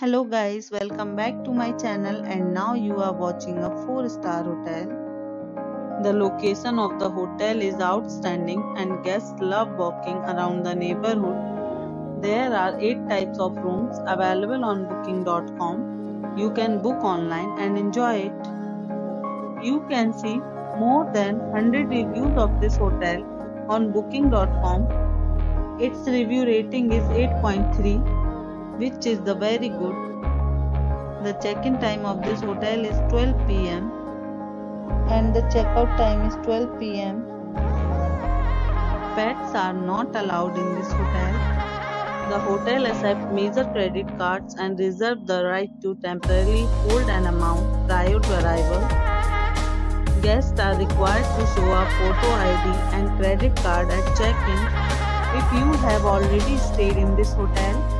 Hello guys, welcome back to my channel and now you are watching a 4 star hotel. The location of the hotel is outstanding and guests love walking around the neighborhood. There are 8 types of rooms available on booking.com. You can book online and enjoy it. You can see more than 100 reviews of this hotel on booking.com. Its review rating is 8.3 which is the very good. The check-in time of this hotel is 12 pm and the checkout time is 12 pm. Pets are not allowed in this hotel. The hotel accepts major credit cards and reserves the right to temporarily hold an amount prior to arrival. Guests are required to show a photo ID and credit card at check-in. If you have already stayed in this hotel,